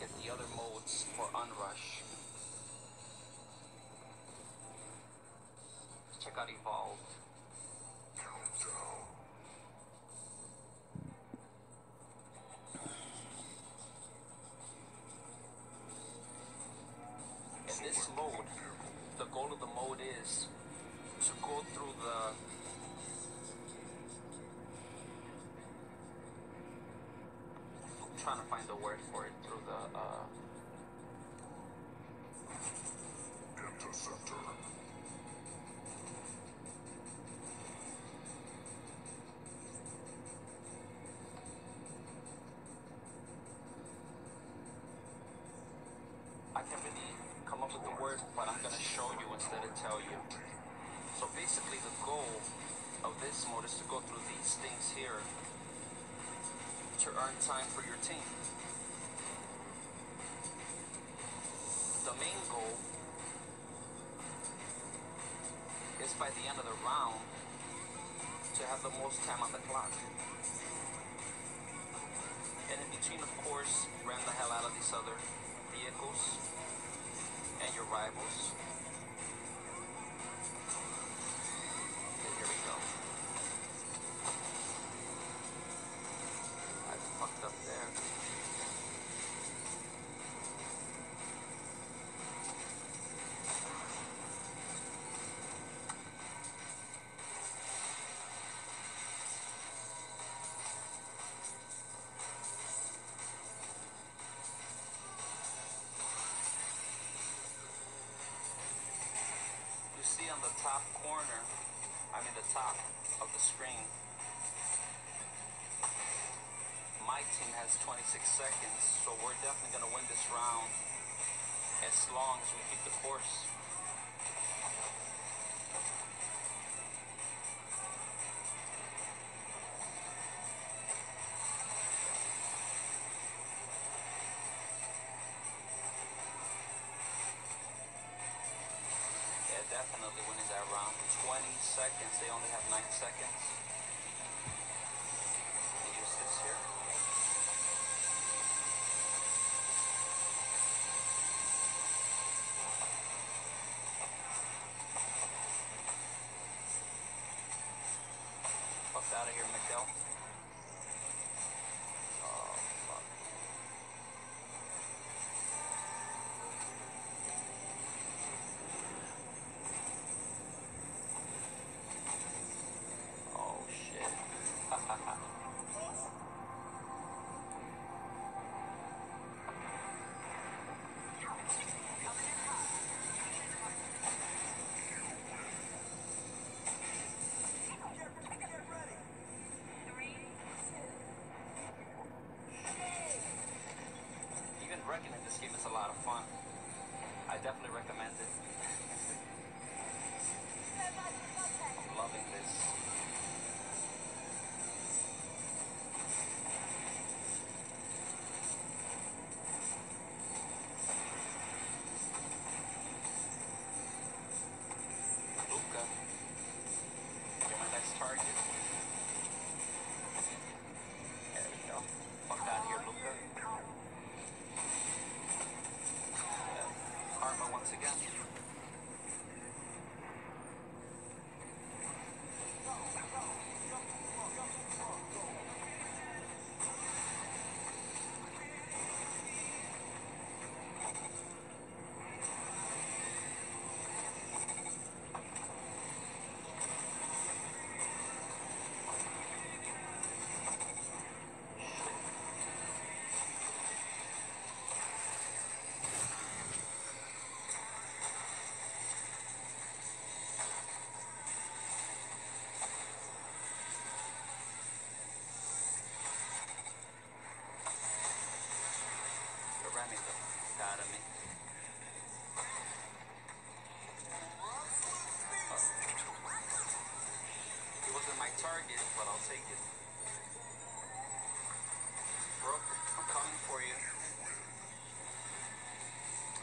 get the other modes for Onrush. Check out Evolved. In this mode, the goal of the mode is to go through the I'm trying to find the word for it I can't really come up with the words, but I'm gonna show you instead of tell you. So basically the goal of this mode is to go through these things here to earn time for your team. The main goal is by the end of the round to have the most time on the clock. And in between, of course, ram the hell out of these other vehicles rivals. Corner, I mean the top of the screen, my team has 26 seconds, so we're definitely gonna win this round as long as we keep the course. Seconds. You use this here? Fuck out of here, Miguel. Out of me. He wasn't my target, but I'll take it. Brooke, I'm coming for you.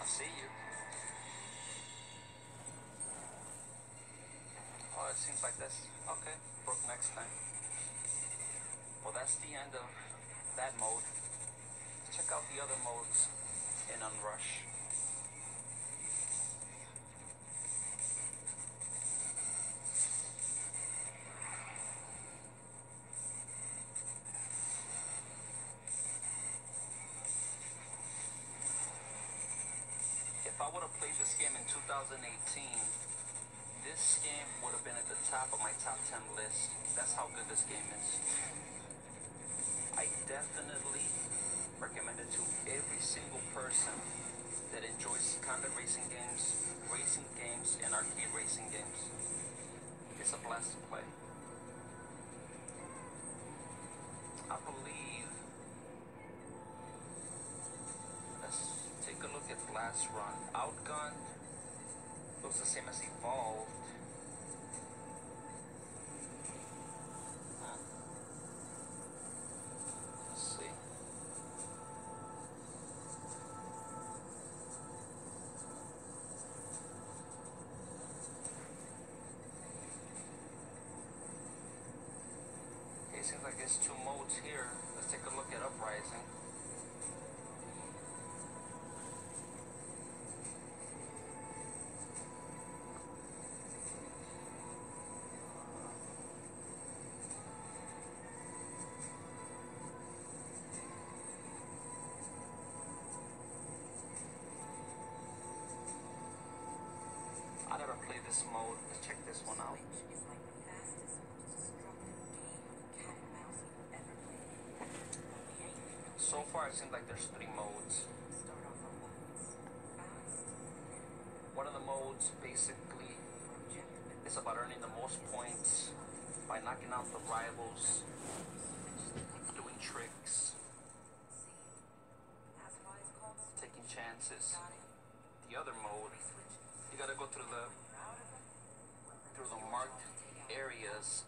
I see you. Oh, it seems like this. Okay, Brooke next time. Well, that's the end of that mode. Check out the other modes. In Onrush. If I would have played this game in 2018, this game would have been at the top of my top 10 list. That's how good this game is. I definitely recommend it to every single person that enjoys conduct racing games, racing games, and arcade racing games. It's a blast to play. Okay, seems like there's two modes here. Let's take a look at Uprising. I never played this mode. Let's check this one out. Switch is like the fastest, most destructive game of cat and mouse you've ever played. We ain't So far, it seems like there's three modes. One of the modes basically is about earning the most points by knocking out the rivals, doing tricks, taking chances. The other mode, you gotta go through the through the marked areas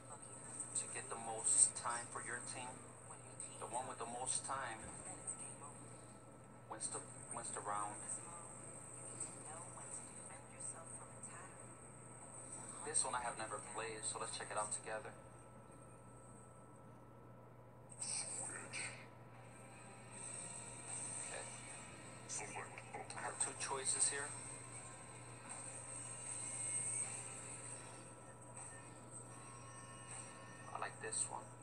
to get the most time for your team. The one with the most time wins the wins the round. This one I have never played, so let's check it out together. Okay. I have two choices here. I like this one.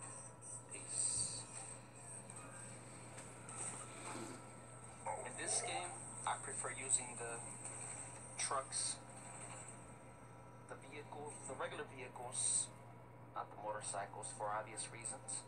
Prefer using the trucks, the vehicles, the regular vehicles, not the motorcycles for obvious reasons.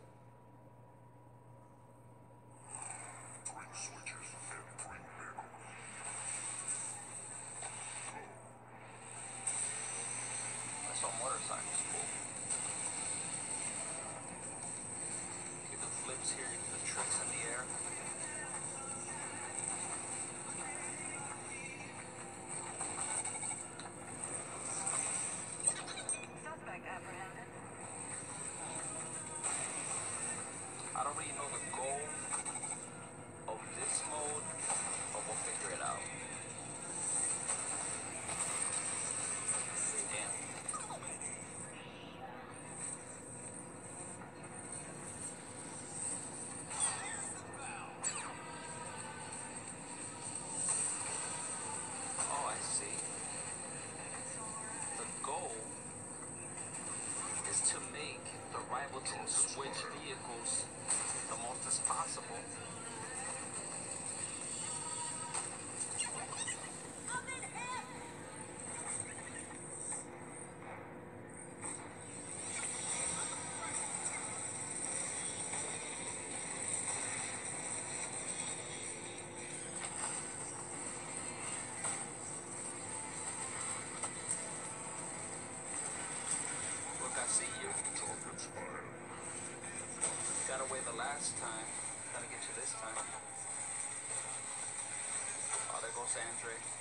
Switch Oh,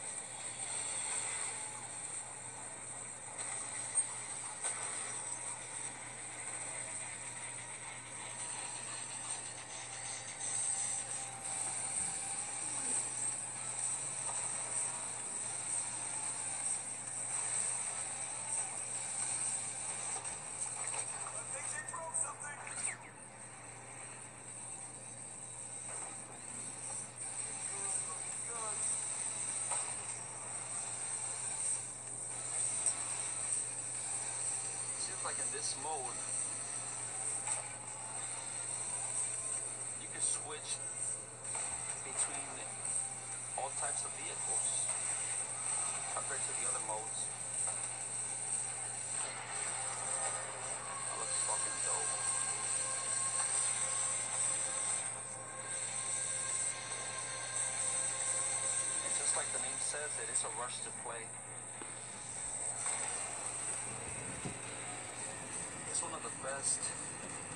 this mode, you can switch between all types of vehicles compared to the other modes. That looks fucking dope. And just like the name says, it is a rush to play. It's one of the best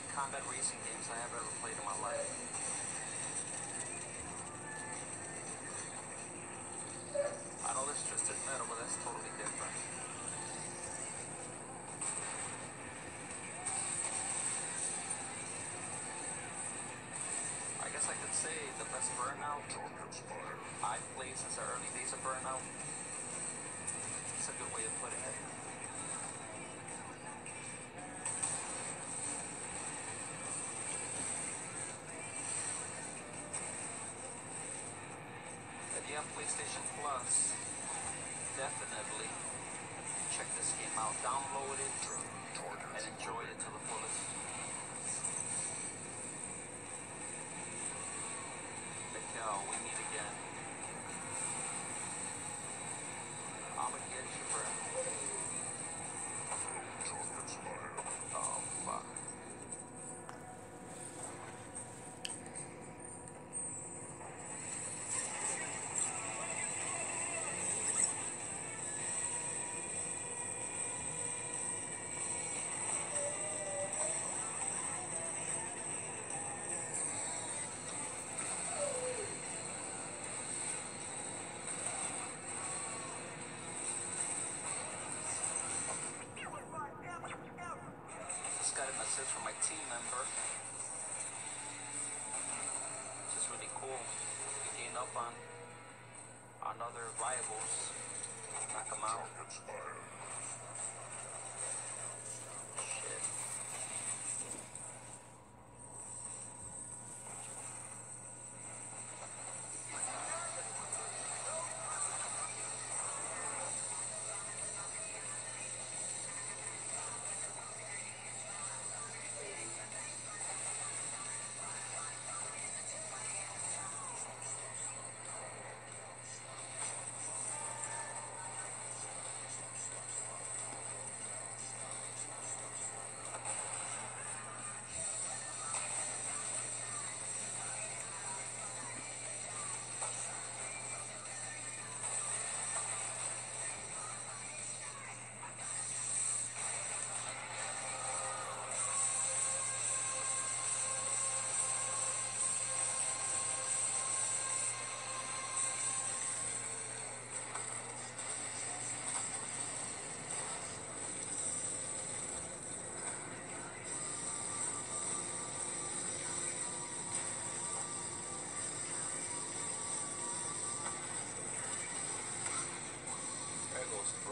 combat racing games I have ever played in my life. I know there's Twisted Metal, but that's totally different. I guess I could say the best Burnout. I've played since the early days of Burnout. It's a good way of putting it. PlayStation Plus, definitely check this game out. Download it and enjoy it to the fullest. Mikhail, uh, we rivals. Knock them out.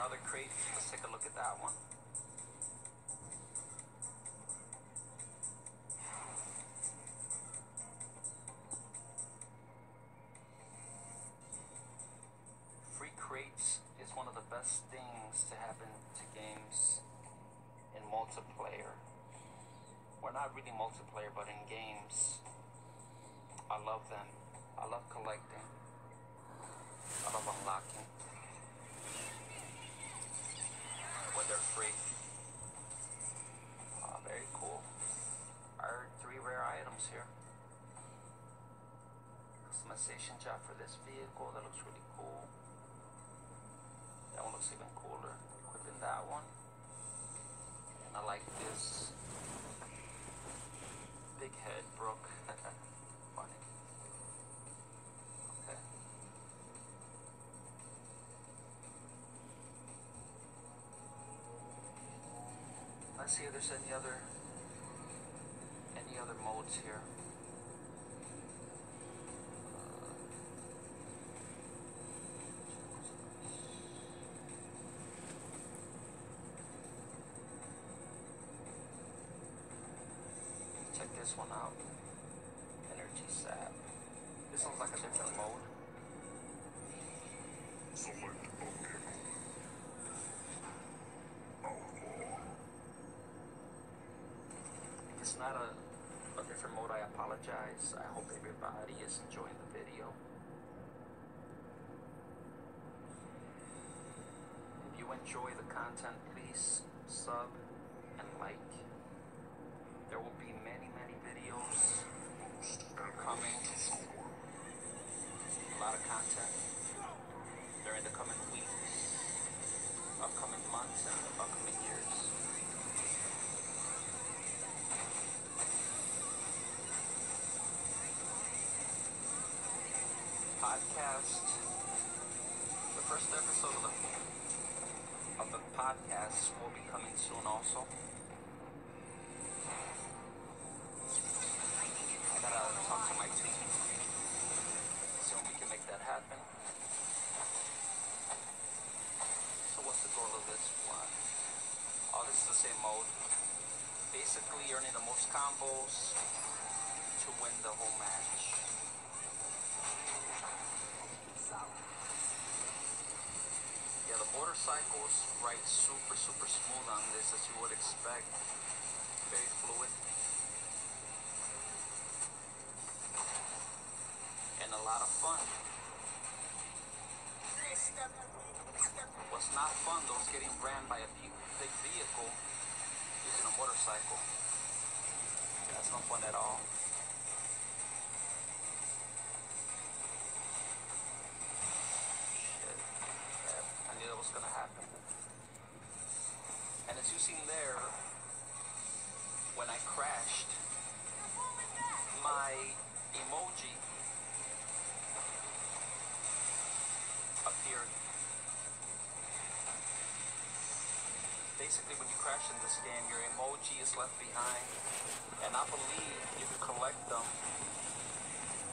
another crate. Let's take a look at that one. Customization job for this vehicle. That looks really cool. That one looks even cooler. Equipping that one. And I like this. Big head, Brooke. Funny. Okay. Let's see if there's any other any other modes here. Different mode, I apologize. I hope everybody is enjoying the video. If you enjoy the content, please sub and like. There will be many, many videos coming. A lot of content during the coming weeks, upcoming months, and upcoming years. Podcast. The first episode of the of the podcast will be coming soon. Also, I gotta talk to my team so we can make that happen. So what's the goal of this one? Oh, this is the same mode. Basically, earning the most combos to win the whole match. Motorcycles ride super, super smooth on this, as you would expect. Very fluid. And a lot of fun. What's not fun though is getting ran by a big big vehicle using a motorcycle. That's no fun at all. Game, your emoji is left behind, and I believe you can collect them.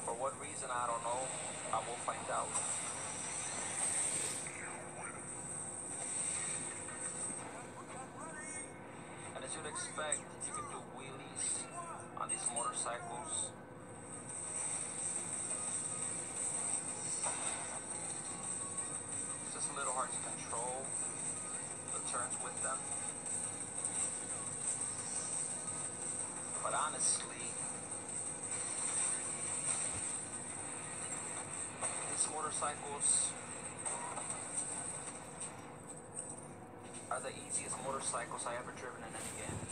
For what reason, I don't know. I will find out. And as you'd expect, you can do wheelies on these motorcycles. It's just a little hard to control the turns with them. But honestly, these motorcycles are the easiest motorcycles I ever driven in any game.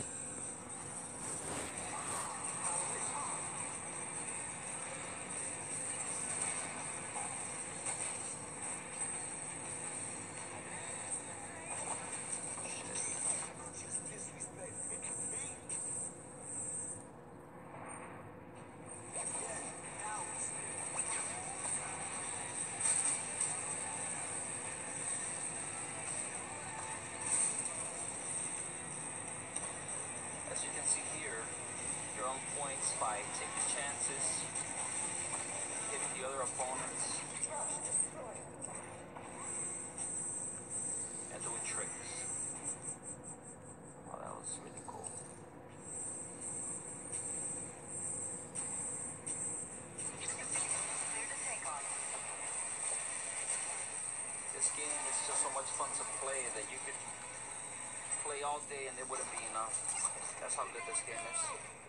Much fun to play that you could play all day and it wouldn't be enough. That's how good this game is.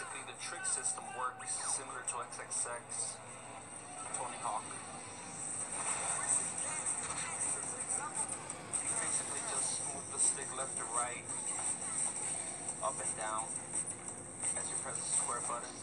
Basically, the trick system works similar to XXX, Tony Hawk. You basically just move the stick left to right, up and down, as you press the square button.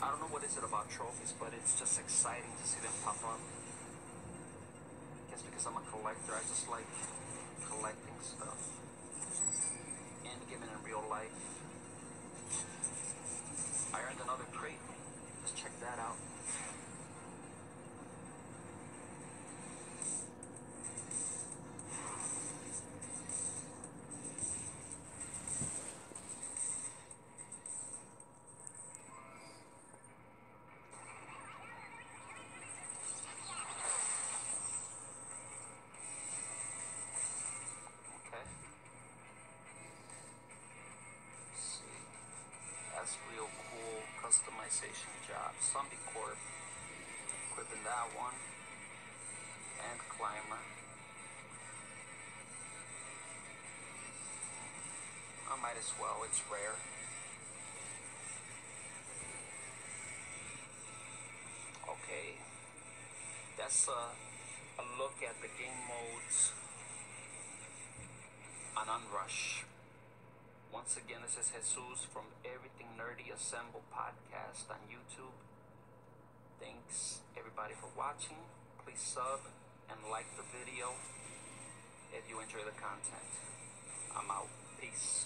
I don't know what is it about trophies, but it's just exciting to see them pop up. I guess because I'm a collector, I just like collecting stuff and given in real life. I earned another crate. Let's check that out. Cool customization job. Zombie Corp. Equipping that one. And Climber. I might as well, it's rare. Okay. That's a, a look at the game modes on Onrush. Once again, this is Jesus from Everything Nerdy Assemble podcast on YouTube. Thanks everybody for watching. Please sub and like the video if you enjoy the content. I'm out. Peace.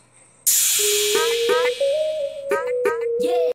Yeah.